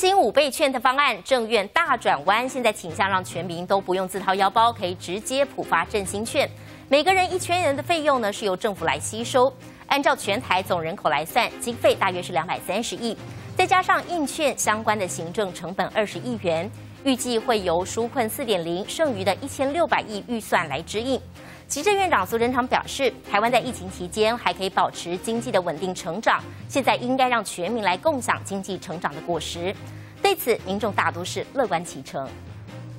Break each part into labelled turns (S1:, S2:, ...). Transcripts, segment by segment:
S1: 新五倍券的方案，政院大转弯，现在倾向让全民都不用自掏腰包，可以直接普发振兴券，每个人一千元的费用呢是由政府来吸收。按照全台总人口来算，经费大约是两百三十亿，再加上印券相关的行政成本二十亿元，预计会由纾困四点零剩余的一千六百亿预算来支应。急政院长苏贞昌表示，台湾在疫情期间还可以保持经济的稳定成长，现在应该让全民来共享经济成长的果实。对此，民众大都是乐观其成。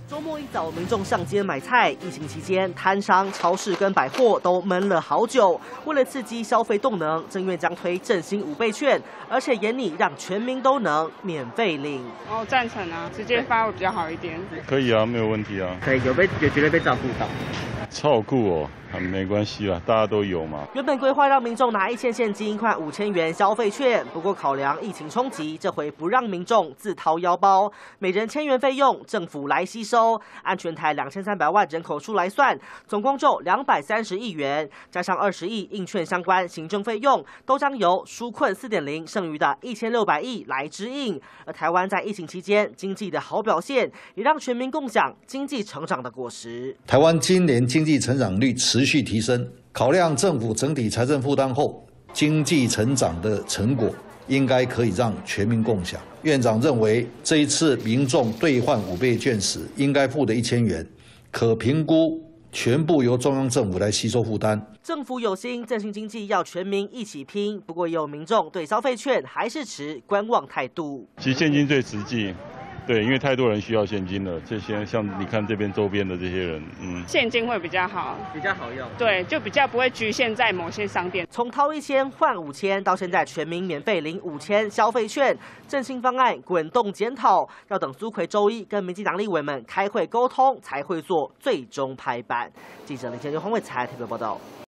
S2: 周末一早，民众上街买菜。疫情期间，摊商、超市跟百货都闷了好久。为了刺激消费动能，政院将推振兴五倍券，而且严拟让全民都能免费领。
S3: 哦，赞成啊，直接发会比较好一点。
S4: 可以啊，没有问题啊。
S2: 可以，有被有觉得被照顾到。
S4: 照顾哦，没关系啦，大家都有嘛。
S2: 原本规划让民众拿一千现金换五千元消费券，不过考量疫情冲击，这回不让民众自掏腰包，每人千元费用政府来吸收。按全台两千三百万人口数来算，总共就两百三十亿元，加上二十亿印券相关行政费用，都将由纾困四点零剩余的一千六百亿来支应。而台湾在疫情期间经济的好表现，也让全民共享经济成长的果实。
S5: 台湾今年经济成长率持续提升，考量政府整体财政负担后，经济成长的成果应该可以让全民共享。院长认为，这一次民众兑换五倍券时应该付的一千元，可评估全部由中央政府来吸收负担。
S2: 政府有心振兴经济，要全民一起拼。不过，也有民众对消费券还是持观望态度。
S4: 其实现金最实际。对，因为太多人需要现金了。这些像你看这边周边的这些人，
S3: 嗯，现金会比较好，
S2: 比较好用。
S3: 对，就比较不会局限在某些商店。
S2: 从掏一千换五千，到现在全民免费领五千消费券，振兴方案滚动检讨，要等苏奎周一跟民进党立委们开会沟通，才会做最终拍板。记者林建军、黄伟才特别报道。